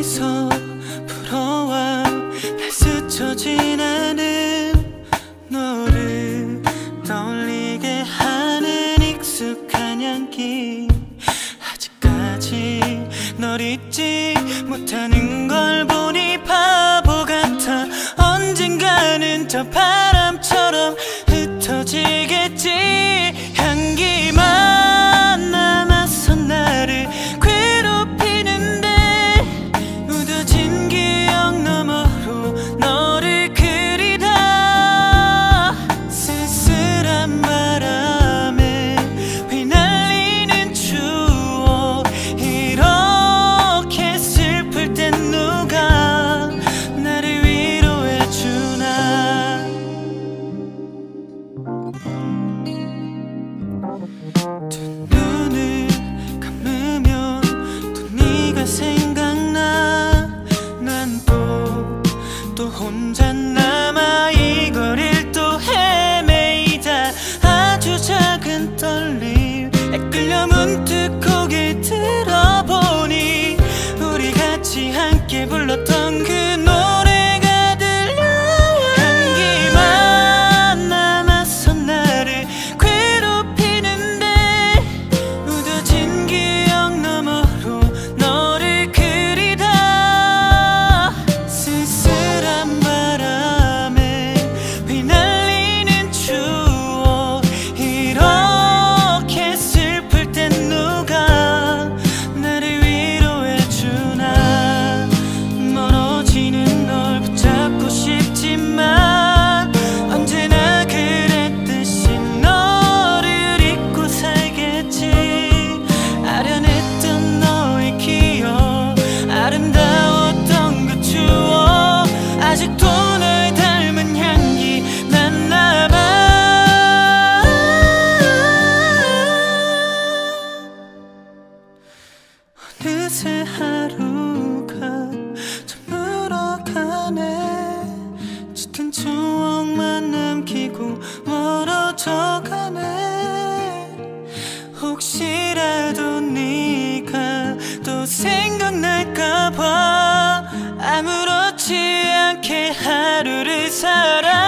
멀리서 불어와 날 스쳐 지나는 너를 떠올리게 하는 익숙한 향기. 아직까지 널 잊지 못하는 걸 보니 생각나. 난 또 또 혼자 남아 이 거리를 또 헤매이다 아주 작은 떨림. 애끌려 문득 고개 들어보니 우리 같이 함께 불렀던 멀어져가네. 혹시라도 네가 또 생각날까봐. 아무렇지 않게 하루를 살아